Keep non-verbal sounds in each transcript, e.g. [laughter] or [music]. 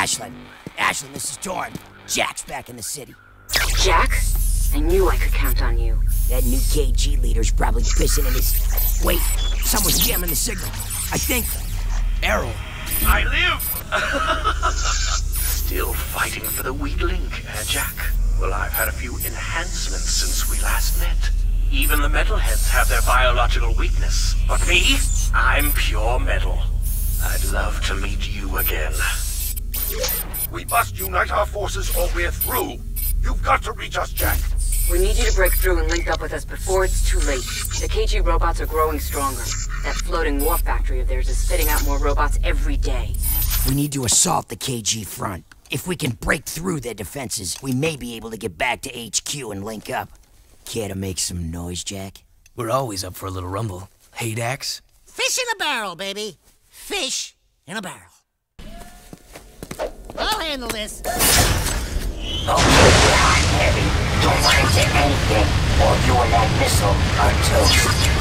Ashelin. Ashelin, this is Torn. Jak's back in the city. Jak? I knew I could count on you. That new KG leader's probably pissing in his... Wait, someone's jamming the signal. I think... Errol. I live! [laughs] Still fighting for the weak link, eh, Jak? Well, I've had a few enhancements since we last met. Even the metalheads have their biological weakness. But me? I'm pure metal. I'd love to meet you again. We must unite our forces or we're through. You've got to reach us, Jak. We need you to break through and link up with us before it's too late. The KG robots are growing stronger. That floating war factory of theirs is spitting out more robots every day. We need to assault the KG front. If we can break through their defenses, we may be able to get back to HQ and link up. Care to make some noise, Jak? We're always up for a little rumble. Hey, Dax? Fish in a barrel, baby. Fish in a barrel. I'll handle this. Okay, hot heavy. Don't mind to anything, or you and that missile are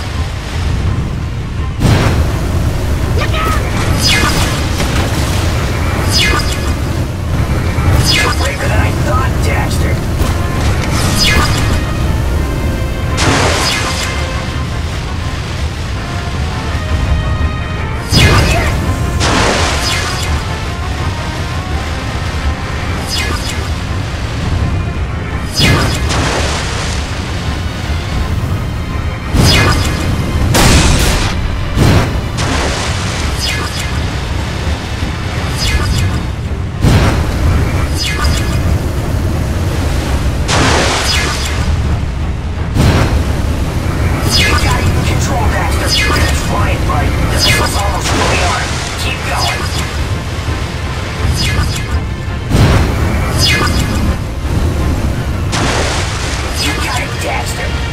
dastard.